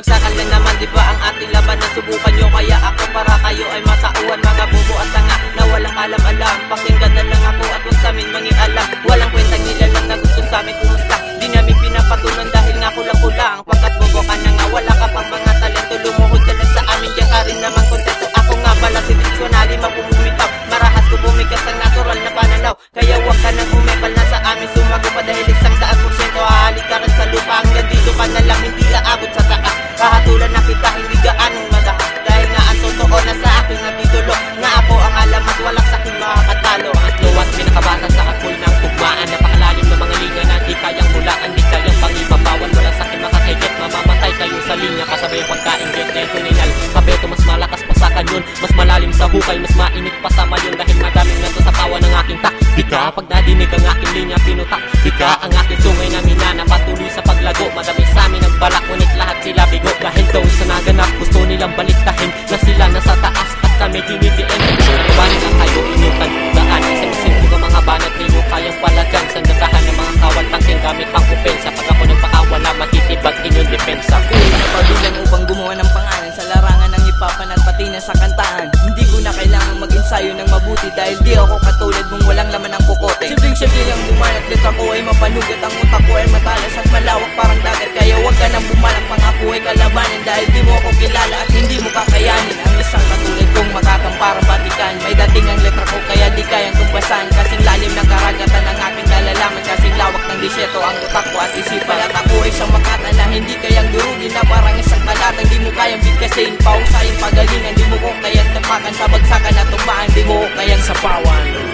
Bagsakan na naman di diba ang ating laban Nasubukan nyo kaya ako para kayo ay matauhan Mga bobo at tanga na walang alam-alam. Pakit Mas malalim sa hukay, mas mainit pa sa mayon Dahil madaming nasasapawan ng aking taktika Pag nadinig ang aking linya, pinutaktika Ang aking sungay na minana, patuloy sa paglago. Madami sa amin ang balak, ngunit lahat sila bigo. Dahil daw sa naganap, gusto nilang baliktahin Na sila nasa taas at kami dinidiin So nagawanin lang kayo inyong tandaan Isang-ising ko ang mga banat ninyo kayang palagyan. Sa nagahan ng mga kawal tangking gamit pang kupensa. Pag ako nagpaawala, matitibag inyong depensa. Kulang na pabilang upang gumawa ng pangalan Sa larangan ng ipapan at pati na sa na mag-ensayo ng mabuti Dahil di ako katulad mong walang laman ng kukote Simpleng simple lang bumanat Letra ko ay mapanugat Ang utak ko ay matalas at malawak parang dagat. Kaya wag ka nang bumalak Pangako ay kalabanin. Dahil di mo ako kilala at hindi mo kakayanin. Ang isang katulad kong makakampara batikan. May dating ang letra ko kaya di kayang tumbasan Kasing lalim ng karagatan ang aking talatang di mo kayang bigkasin Pahusayin pagalingan di mo ko kayang tapakan Sa bagsakan at tumaan di mo ko kayang sapawan